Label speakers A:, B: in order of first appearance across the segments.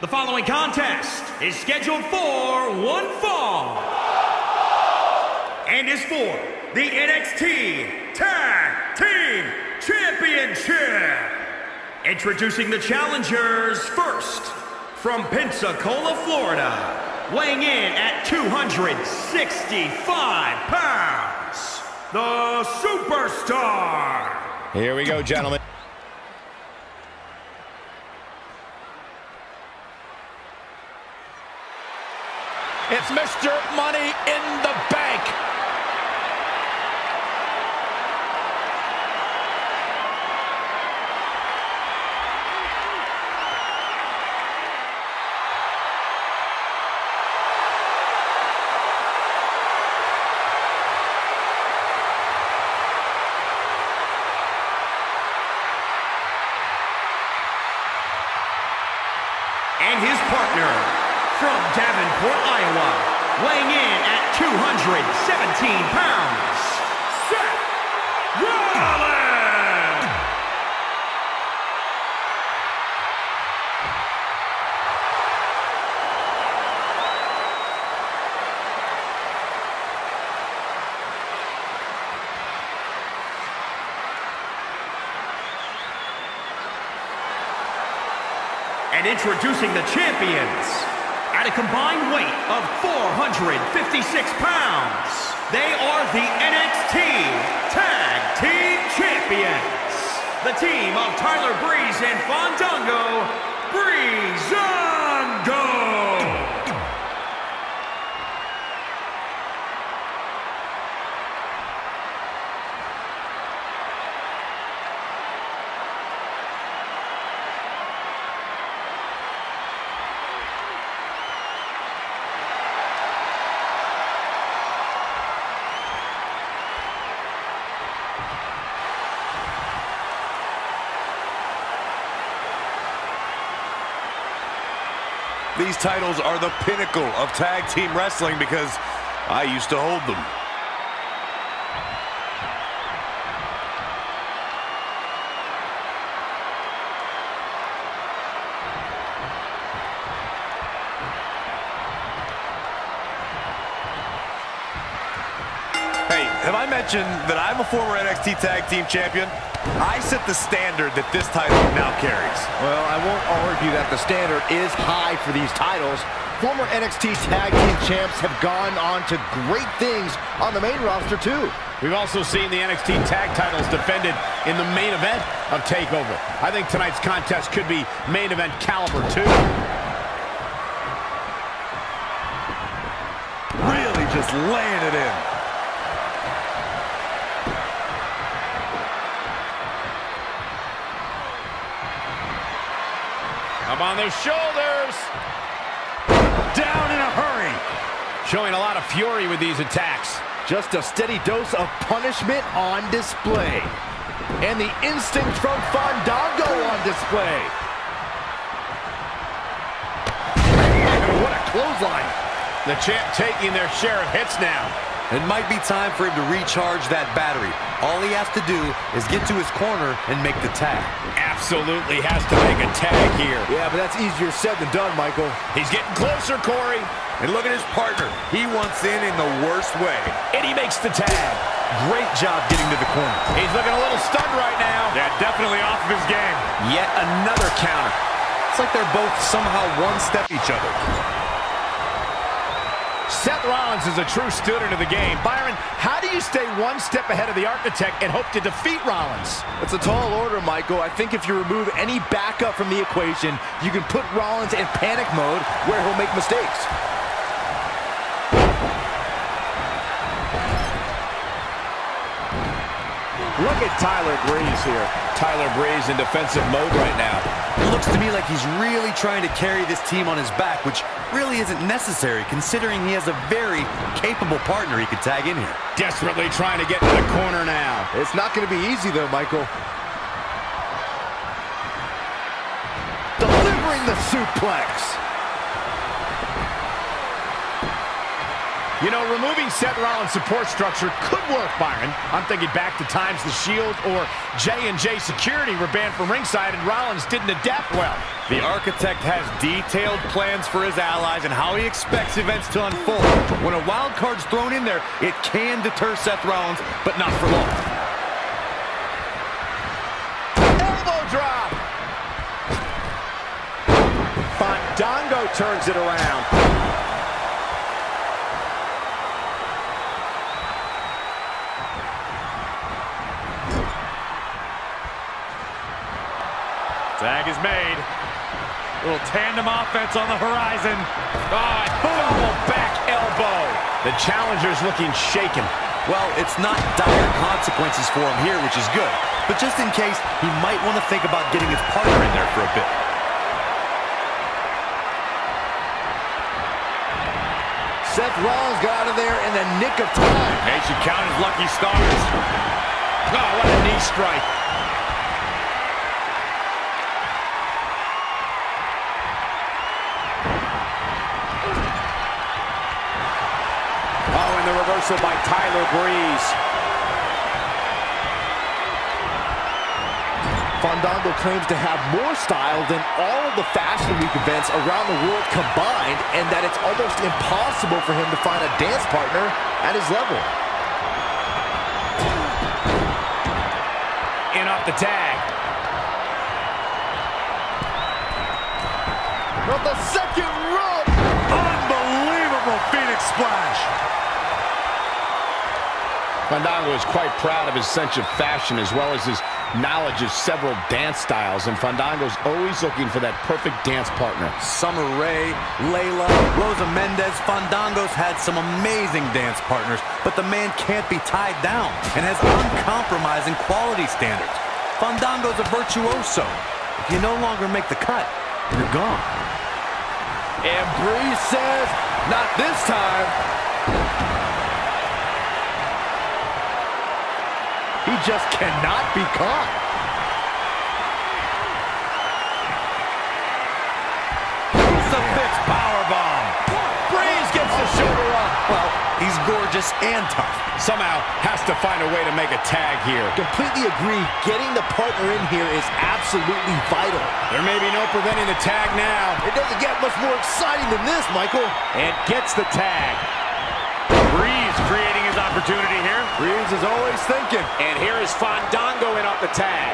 A: The following contest is scheduled for one fall and is for the NXT Tag Team Championship. Introducing the challengers first from Pensacola, Florida, weighing in at 265 pounds, the Superstar.
B: Here we go, gentlemen. It's Mr. Money in the Bank.
A: Introducing the champions, at a combined weight of 456 pounds, they are the NXT Tag Team Champions. The team of Tyler Breeze and Fandango,
C: These titles are the pinnacle of tag team wrestling because I used to hold them. Have I mentioned that I'm a former NXT Tag Team Champion? I set the standard that this title now carries.
D: Well, I won't argue that the standard is high for these titles. Former NXT Tag Team Champs have gone on to great things on the main roster, too.
B: We've also seen the NXT tag titles defended in the main event of TakeOver. I think tonight's contest could be main event caliber, too.
C: Really just laying it in.
B: Up on their shoulders.
C: Down in a hurry.
B: Showing a lot of fury with these attacks.
D: Just a steady dose of punishment on display. And the instinct from Fandango on display. And what a clothesline.
B: The champ taking their share of hits now.
E: It might be time for him to recharge that battery. All he has to do is get to his corner and make the tag.
B: Absolutely has to make a tag here.
D: Yeah, but that's easier said than done, Michael.
B: He's getting closer, Corey.
C: And look at his partner. He wants in in the worst way.
B: And he makes the tag.
E: Great job getting to the corner.
B: He's looking a little stunned right now.
C: Yeah, definitely off of his game.
E: Yet another counter. It's like they're both somehow one step each other.
B: Seth Rollins is a true student of the game. Byron, how do you stay one step ahead of the architect and hope to defeat Rollins?
D: It's a tall order, Michael. I think if you remove any backup from the equation, you can put Rollins in panic mode where he'll make mistakes.
B: Look at Tyler Breeze here. Tyler Breeze in defensive mode right now.
E: It looks to me like he's really trying to carry this team on his back, which really isn't necessary considering he has a very capable partner he could tag in here.
B: Desperately trying to get to the corner now.
D: It's not going to be easy, though, Michael. Delivering the suplex.
B: You know, removing Seth Rollins' support structure could work, Byron. I'm thinking back to times the Shield or J&J Security were banned from ringside and Rollins didn't adapt well.
C: The Architect has detailed plans for his allies and how he expects events to unfold. When a wild card's thrown in there, it can deter Seth Rollins, but not for long.
B: Elbow drop! Fandango turns it around.
C: Tag is made. Little tandem offense on the horizon.
B: Ah, oh, double back elbow. The challenger's looking shaken.
E: Well, it's not dire consequences for him here, which is good. But just in case, he might want to think about getting his partner in there for a bit.
D: Seth Rollins got out of there in the nick of time.
C: They should count his lucky stars.
B: Oh, what a knee strike. Reversal by Tyler Breeze.
D: Fandango claims to have more style than all of the Fashion Week events around the world combined, and that it's almost impossible for him to find a dance partner at his level.
B: In off the tag.
D: From the second rope!
C: Unbelievable Phoenix Splash.
B: Fandango is quite proud of his sense of fashion as well as his knowledge of several dance styles, and Fandango's always looking for that perfect dance partner.
E: Summer Rae, Layla, Rosa Mendes, Fandango's had some amazing dance partners, but the man can't be tied down and has uncompromising quality standards. Fandango's a virtuoso. If you no longer make the cut, you're gone.
D: And Breeze says, not this time. He just cannot be caught.
E: Crucifix powerbomb. Breeze gets the shoulder up. Well, he's gorgeous and tough.
B: Somehow has to find a way to make a tag here.
D: Completely agree. Getting the partner in here is absolutely vital.
B: There may be no preventing the tag now.
D: It doesn't get much more exciting than this, Michael.
B: And gets the tag.
C: Opportunity here.
D: Breeze is always thinking.
B: And here is Fandango in off the tag.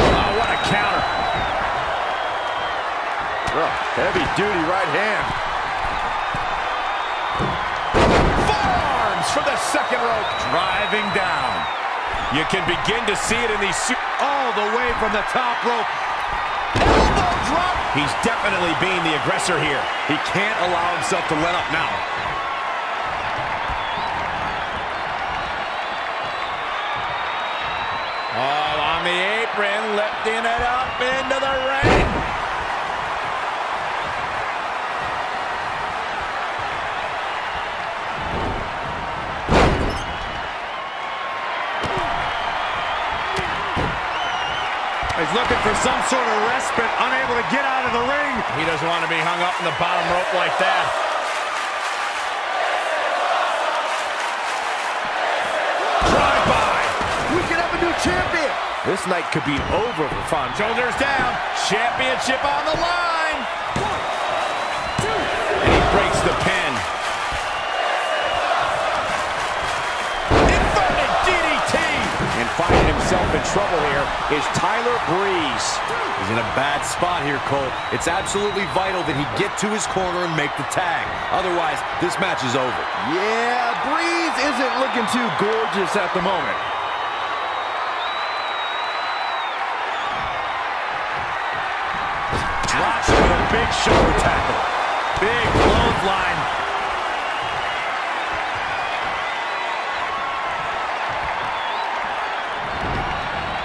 B: Oh, what a counter.
D: Oh, heavy duty right hand.
B: Forearms for the second rope.
C: Driving down.
B: You can begin to see it in these...
C: All the way from the top rope.
B: Drop. He's definitely being the aggressor here.
C: He can't allow himself to let up now.
B: Oh, on the apron, lifting it up into the ring.
C: Looking for some sort of respite, unable to get out of the ring.
B: He doesn't want to be hung up in the bottom rope like that. Drive by.
D: We could have a new champion. This night could be over for Fun.
B: Shoulders down. Championship on the line. And he breaks the pin. Inverted DDT. And finding himself in trouble here is Tyler Breeze.
E: He's in a bad spot here, Cole. It's absolutely vital that he get to his corner and make the tag. Otherwise, this match is over.
D: Yeah, Breeze isn't looking too gorgeous at the moment.
C: Drops with a big shoulder tackle. Big clothesline.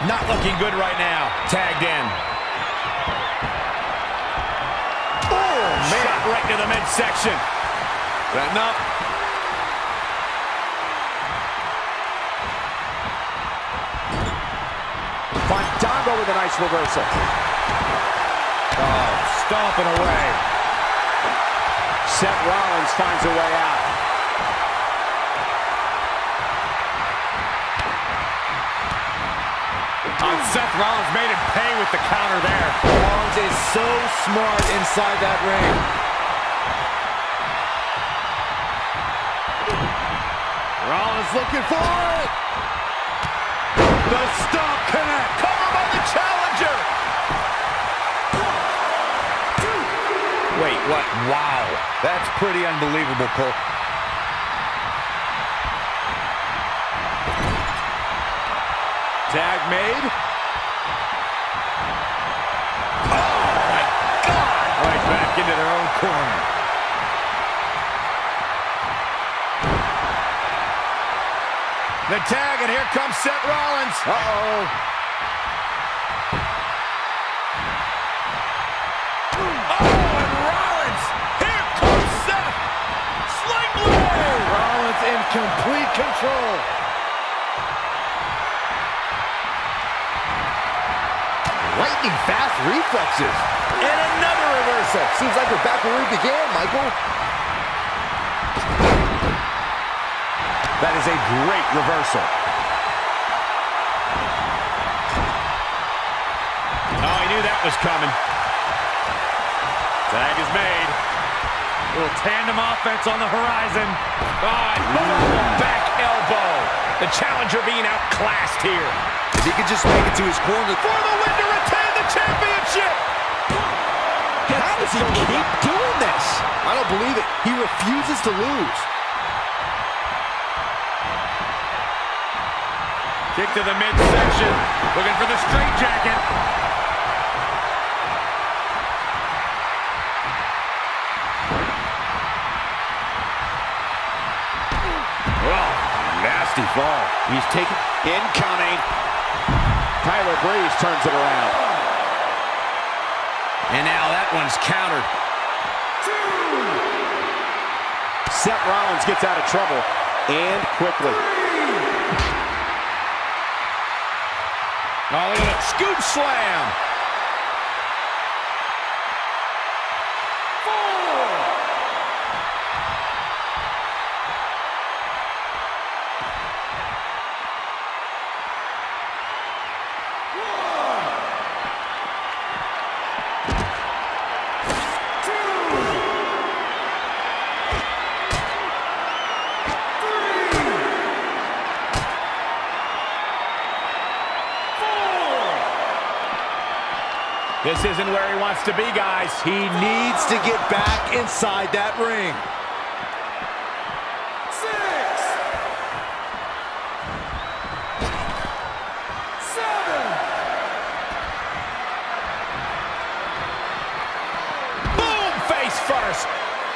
B: Not looking good right now. tagged in. Oh, man. Shot right to the midsection.
E: Setting up.
D: Fandango with a nice reversal.
B: Oh, stomping away.
D: Seth Rollins finds a way out.
B: Seth Rollins made him pay with the counter there.
D: Rollins is so smart inside that ring.
B: Rollins looking for it. The stomp connect. Cover by the challenger.
E: Wait, what? Wow. That's pretty unbelievable, Cole.
B: Tag made. Back into their own corner. The tag, and here comes Seth Rollins.
D: Uh-oh.
B: Oh, and Rollins. Here comes Seth. Sling blade.
D: Rollins in complete control. Lightning fast reflexes. And another reversal. Seems like we're back where we began, Michael.
B: That is a great reversal. Oh, he knew that was coming. Tag is made. A Little tandem offense on the horizon. Oh, and back elbow. The challenger being outclassed here.
E: If he could just make it to his corner.
B: For the win to retain the championship.
D: How does he keep doing this? I don't believe it. He refuses to lose.
B: Kick to the midsection. Looking for the straight jacket. Oh, nasty fall.
D: He's taking incoming. Tyler Breeze turns it around.
B: And now that one's countered. Two.
D: Seth Rollins gets out of trouble and quickly.
B: Oh, look at scoop slam. This isn't where he wants to be, guys.
D: He needs to get back inside that ring.
B: Boom, face first.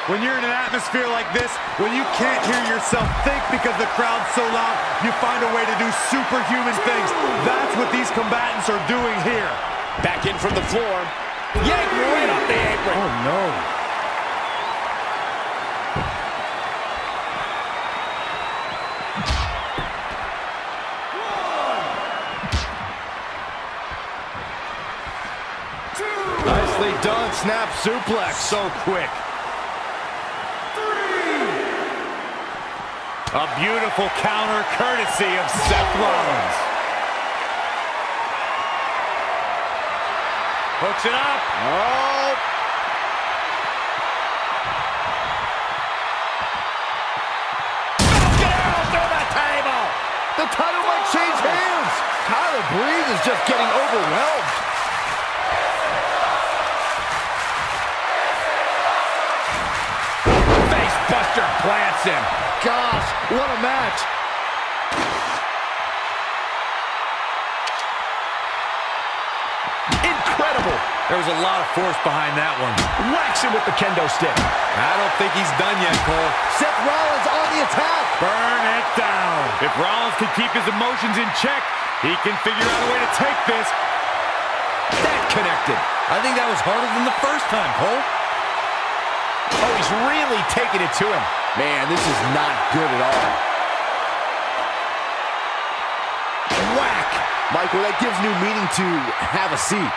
E: When you're in an atmosphere like this, when you can't hear yourself think because the crowd's so loud, you find a way to do superhuman things. That's what these combatants are doing here.
B: Back in from the floor. Yank right off the apron.
D: Oh, no.
B: Nicely done. Snap suplex. So quick. A beautiful counter courtesy of Seth Rollins. Hooks it up.
D: Oh,
B: out through the table.
D: the title might change hands. Tyler Breeze is just getting overwhelmed.
B: Face buster plants him.
D: Gosh, what a match.
E: There was a lot of force behind that one.
B: Whacks him with the kendo stick.
E: I don't think he's done yet, Cole.
D: Seth Rollins on the attack.
B: Burn it down. If Rollins can keep his emotions in check, he can figure out a way to take this.
E: That connected. I think that was harder than the first time, Cole.
B: Oh, he's really taking it to him.
D: Man, this is not good at all. Whack! Michael, that gives new meaning to have a seat.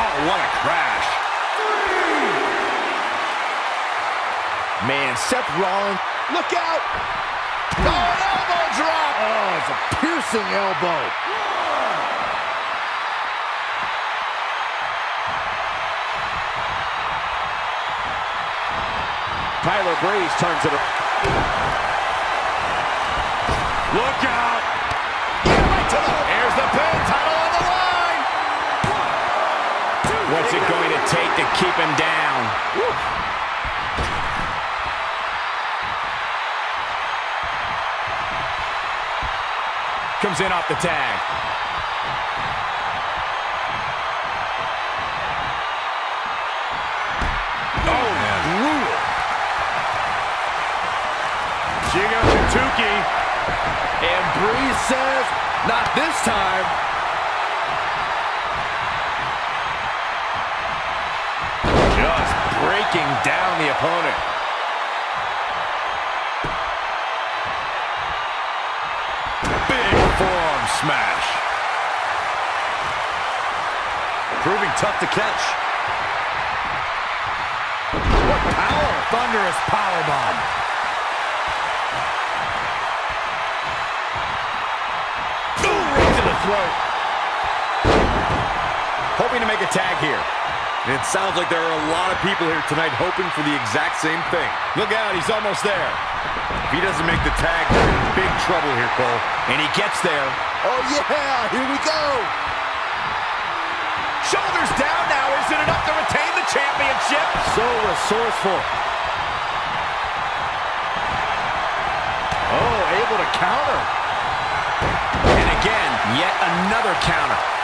E: Oh, what a crash.
D: Man, Seth Rollins, look out!
B: Oh, elbow drop!
D: Oh, it's a piercing elbow. Tyler Breeze turns it around.
C: Look out!
B: Here's the pin, title it take to keep him down? Comes in off the tag.
C: Oh, brutal. Jigo Tuki.
D: And Breeze says, not this time.
B: Breaking down the opponent.
E: Big forearm smash. Proving tough to catch. What power! Thunderous powerbomb.
B: Right to the throat. Hoping to make a tag here.
E: It sounds like there are a lot of people here tonight hoping for the exact same thing.
B: Look out, he's almost there.
E: If he doesn't make the tag, they're in big trouble here, Cole.
B: And he gets there.
D: Oh, yeah, here we go.
B: Shoulders down now. Is it enough to retain the championship?
D: So resourceful. Oh, able to counter.
B: And again, yet another counter.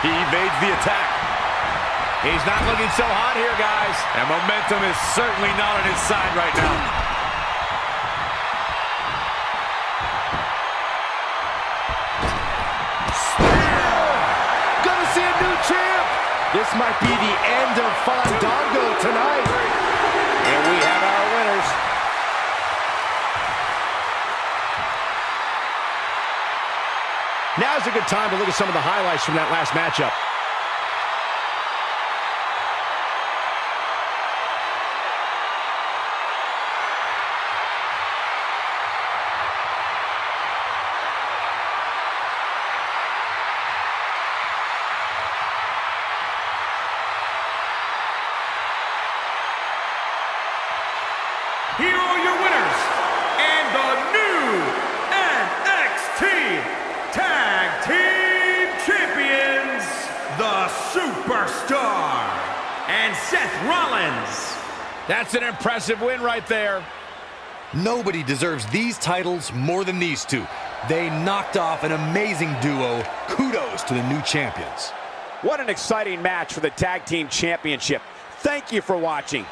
E: He evades the attack.
B: He's not looking so hot here, guys.
E: And momentum is certainly not on his side right now.
D: Gonna see a new champ. This might be the end of Fandango tonight.
B: Now's a good time to look at some of the highlights from that last matchup.
A: Seth Rollins.
B: That's an impressive win right there.
E: Nobody deserves these titles more than these two. They knocked off an amazing duo. Kudos to the new champions.
F: What an exciting match for the Tag Team Championship. Thank you for watching.